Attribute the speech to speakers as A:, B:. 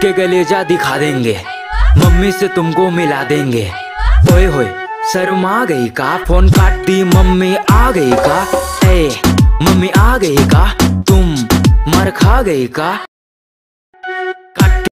A: के गलेजा दिखा देंगे। मम्मी से तुमको मिला देंगे। ओए होए, शर्मा गई का? फ़ोन काट दी, मम्मी आ गई का? ए, मम्मी आ गई का? तुम मर खा गई का?